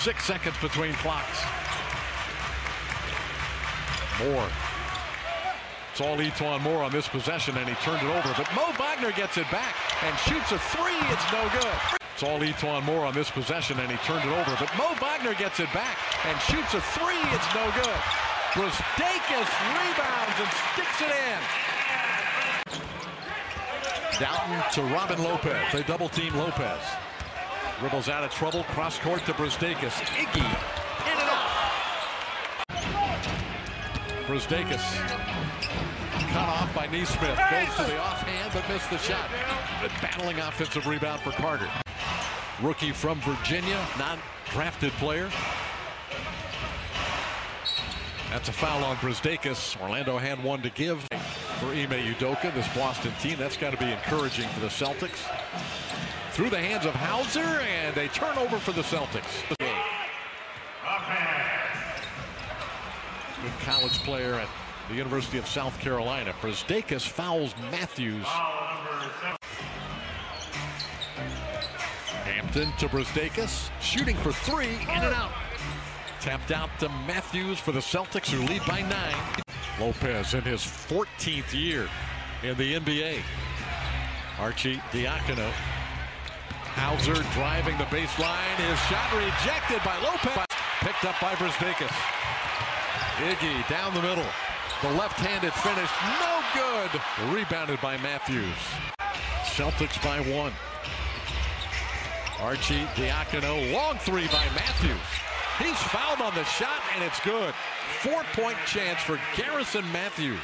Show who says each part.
Speaker 1: Six seconds between clocks. Moore. It's all E'Twaun Moore on this possession, and he turned it over. But Mo Wagner gets it back and shoots a three. It's no good. It's all E'Twaun Moore on this possession, and he turned it over. But Mo Wagner gets it back and shoots a three. It's no good. Brazdeikis rebounds and sticks it in. Down to Robin Lopez. They double team Lopez. Dribbles out of trouble. Cross court to Brazdeikis. Iggy in and out. Brazdeikis cut off by Nesmith. Goes to the offhand but missed the shot. Battling offensive rebound for Carter. Rookie from Virginia, non-drafted player. That's a foul on Brazdeikis. Orlando had one to give for Ime Udoka, this Boston team. That's got to be encouraging for the Celtics. Through the hands of Hauser, and a turnover for the Celtics. Good college player at the University of South Carolina. Brazdeikis fouls Matthews. Hampton to Brazdeikis, shooting for three, in and out. Tapped out to Matthews for the Celtics, who lead by nine. Lopez in his 14th year in the NBA. Archie Diacono. Hauser driving the baseline. His shot rejected by Lopez. Picked up by Brazdeikis. Iggy down the middle. The left-handed finish, no good. Rebounded by Matthews. Celtics by one. Archie Diacono, long three by Matthews. He's fouled on the shot, and it's good. Four-point chance for Garrison Matthews.